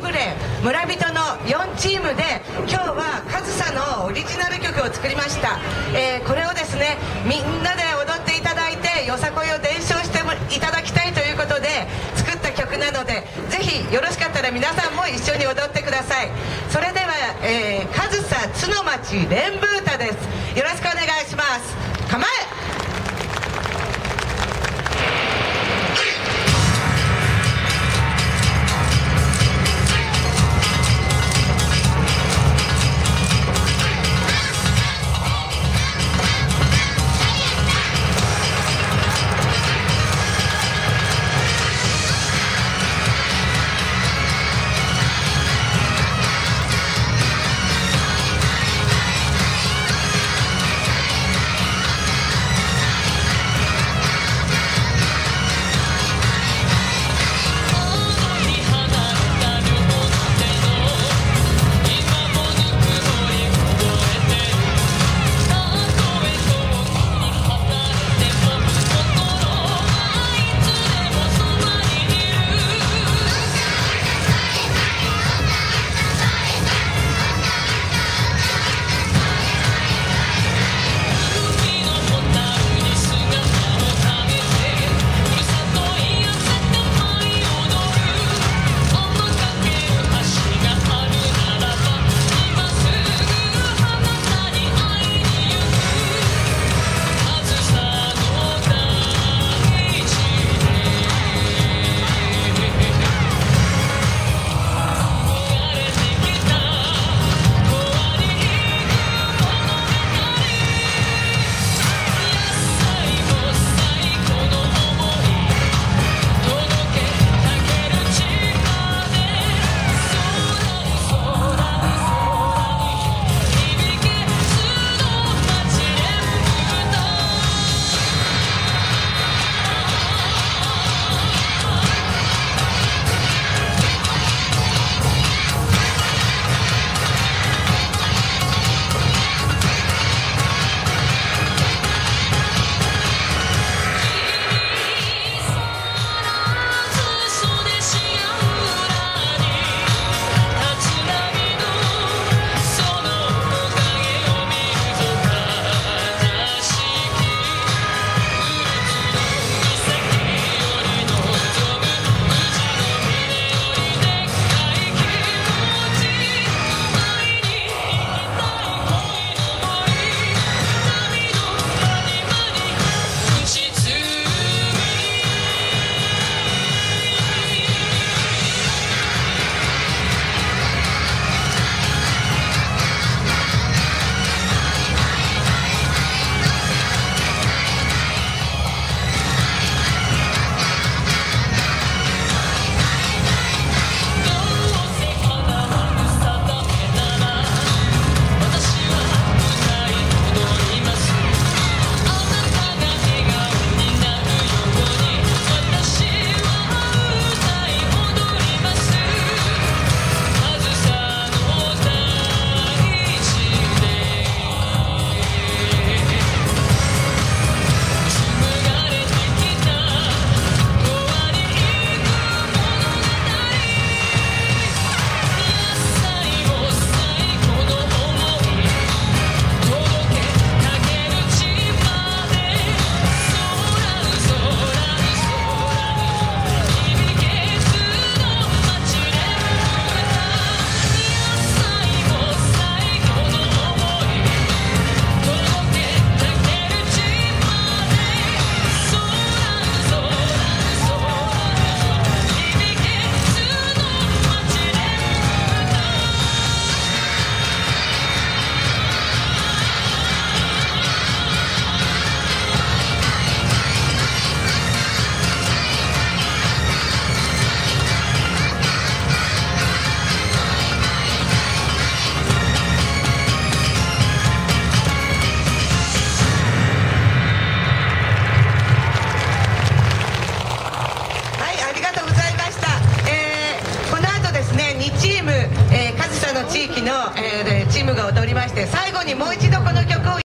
ブレ村人の4チームで今日は上総のオリジナル曲を作りました、えーこれをですねみんなで踊っていただいてよさこいを伝承していただきたいということで作った曲なのでぜひよろしかったら皆さんも一緒に踊ってください。それでは、えー、上総津の町連舞歌です。よろしくお願いします。構え地域の、えー、チームが踊りまして最後にもう一度この曲を